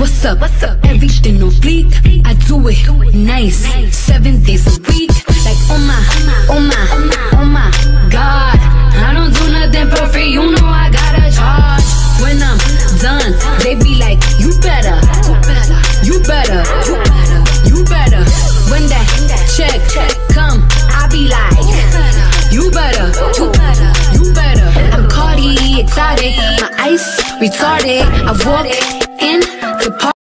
what's up? What's up? Everything on fleek. I do it nice. Seven exotic. My ice retarded. I walked in the park.